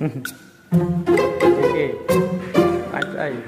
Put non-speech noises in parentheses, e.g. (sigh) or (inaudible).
Okay. (laughs) At